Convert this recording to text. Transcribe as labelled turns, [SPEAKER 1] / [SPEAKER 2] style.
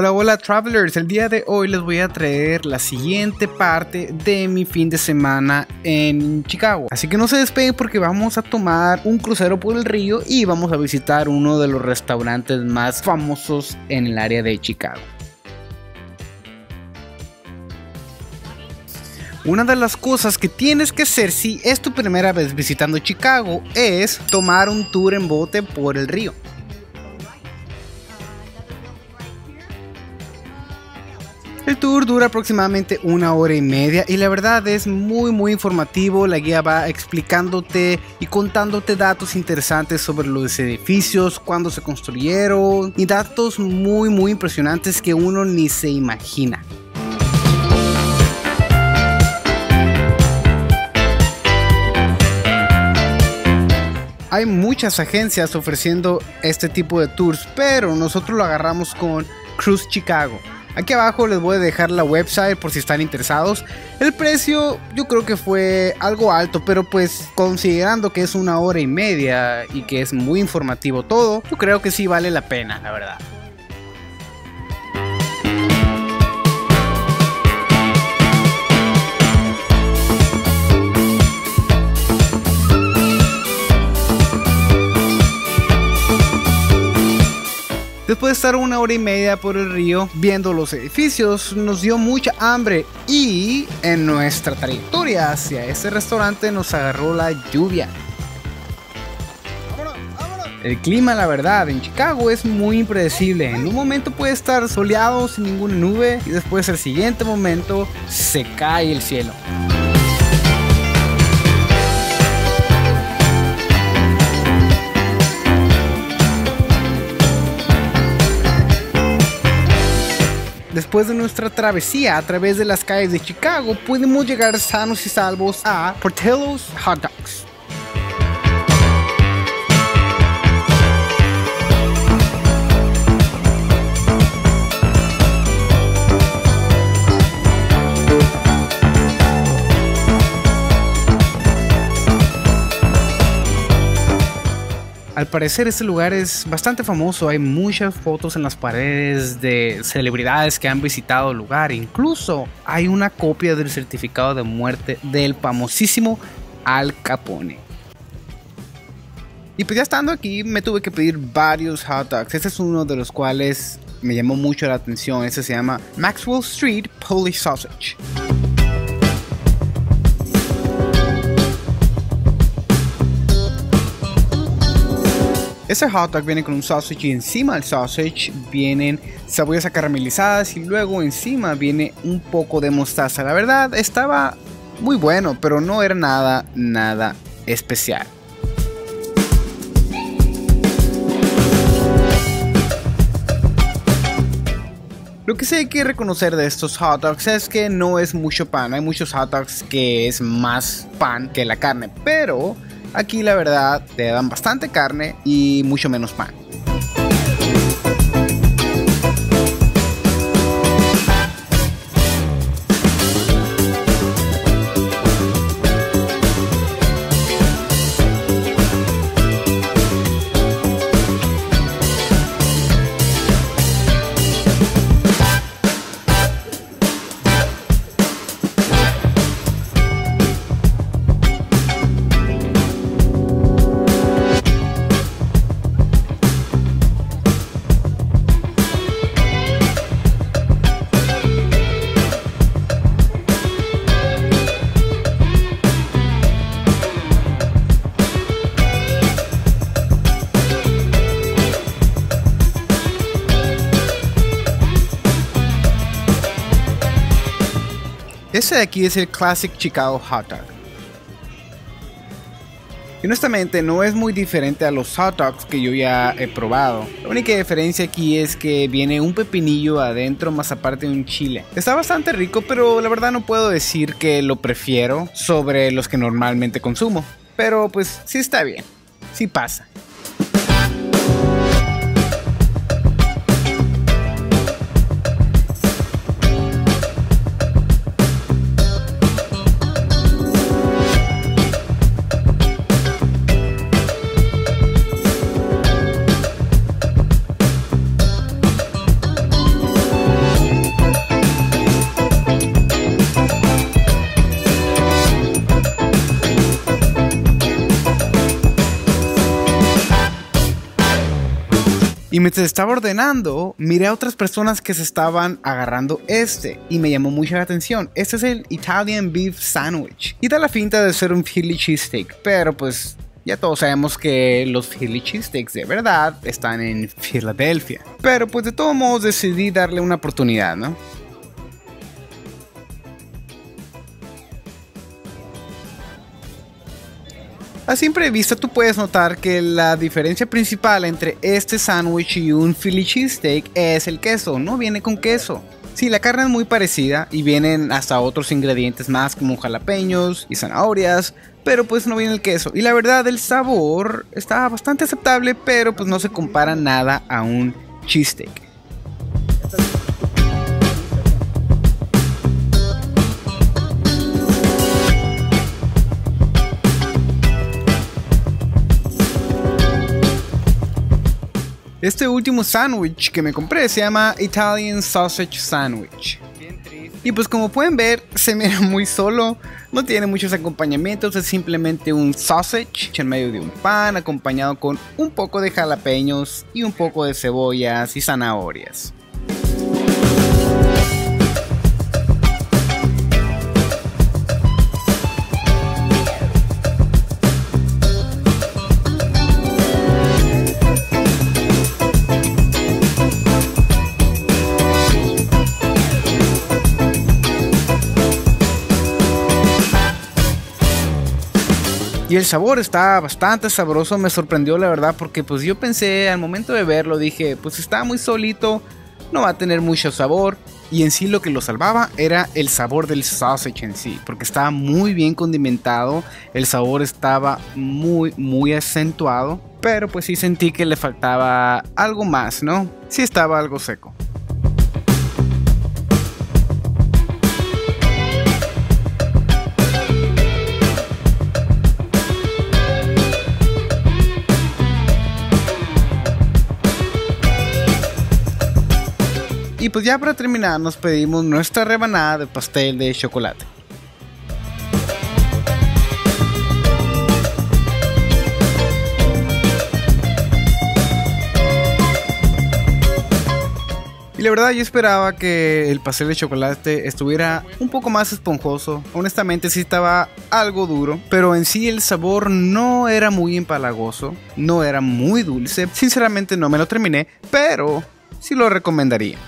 [SPEAKER 1] Hola, hola travelers, el día de hoy les voy a traer la siguiente parte de mi fin de semana en Chicago. Así que no se despeguen porque vamos a tomar un crucero por el río y vamos a visitar uno de los restaurantes más famosos en el área de Chicago. Una de las cosas que tienes que hacer si es tu primera vez visitando Chicago es tomar un tour en bote por el río. El tour dura aproximadamente una hora y media y la verdad es muy muy informativo. La guía va explicándote y contándote datos interesantes sobre los edificios, cuándo se construyeron y datos muy muy impresionantes que uno ni se imagina. Hay muchas agencias ofreciendo este tipo de tours, pero nosotros lo agarramos con Cruise Chicago. Aquí abajo les voy a dejar la website por si están interesados. El precio yo creo que fue algo alto, pero pues considerando que es una hora y media y que es muy informativo todo, yo creo que sí vale la pena, la verdad. Después de estar una hora y media por el río viendo los edificios, nos dio mucha hambre y en nuestra trayectoria hacia ese restaurante nos agarró la lluvia. El clima, la verdad, en Chicago es muy impredecible. En un momento puede estar soleado sin ninguna nube y después el siguiente momento se cae el cielo. Después de nuestra travesía a través de las calles de Chicago, pudimos llegar sanos y salvos a Portillo's Hot Dogs. Parecer este lugar es bastante famoso, hay muchas fotos en las paredes de celebridades que han visitado el lugar, incluso hay una copia del certificado de muerte del famosísimo Al Capone. Y pues ya estando aquí me tuve que pedir varios hot dogs, este es uno de los cuales me llamó mucho la atención, este se llama Maxwell Street Polish Sausage. Ese hot dog viene con un sausage y encima del sausage vienen cebollas acaramelizadas y luego encima viene un poco de mostaza. La verdad estaba muy bueno, pero no era nada, nada especial. Lo que sí hay que reconocer de estos hot dogs es que no es mucho pan. Hay muchos hot dogs que es más pan que la carne, pero Aquí la verdad te dan bastante carne y mucho menos pan. Ese de aquí es el Classic Chicago Hot Dog. Y honestamente no es muy diferente a los hot dogs que yo ya he probado. La única diferencia aquí es que viene un pepinillo adentro más aparte de un chile. Está bastante rico, pero la verdad no puedo decir que lo prefiero sobre los que normalmente consumo. Pero pues sí está bien, sí pasa. Y mientras estaba ordenando, miré a otras personas que se estaban agarrando este y me llamó mucho la atención. Este es el Italian Beef Sandwich y da la finta de ser un Philly cheesesteak, pero pues ya todos sabemos que los Philly cheesesteaks de verdad están en Filadelfia. Pero pues de todos modos decidí darle una oportunidad, ¿no? A simple vista tú puedes notar que la diferencia principal entre este sándwich y un Philly cheesesteak es el queso, no viene con queso. Sí, la carne es muy parecida y vienen hasta otros ingredientes más como jalapeños y zanahorias, pero pues no viene el queso. Y la verdad el sabor está bastante aceptable, pero pues no se compara nada a un cheesesteak. Este último sándwich que me compré se llama Italian Sausage Sandwich. Y pues como pueden ver, se mira muy solo, no tiene muchos acompañamientos, es simplemente un sausage en medio de un pan acompañado con un poco de jalapeños y un poco de cebollas y zanahorias. Y el sabor está bastante sabroso, me sorprendió la verdad porque pues yo pensé al momento de verlo dije pues está muy solito, no va a tener mucho sabor y en sí lo que lo salvaba era el sabor del sausage en sí, porque estaba muy bien condimentado, el sabor estaba muy muy acentuado, pero pues sí sentí que le faltaba algo más, ¿no? Sí estaba algo seco. Y pues ya para terminar nos pedimos nuestra rebanada de pastel de chocolate. Y la verdad yo esperaba que el pastel de chocolate estuviera un poco más esponjoso. Honestamente sí estaba algo duro, pero en sí el sabor no era muy empalagoso, no era muy dulce. Sinceramente no me lo terminé, pero sí lo recomendaría.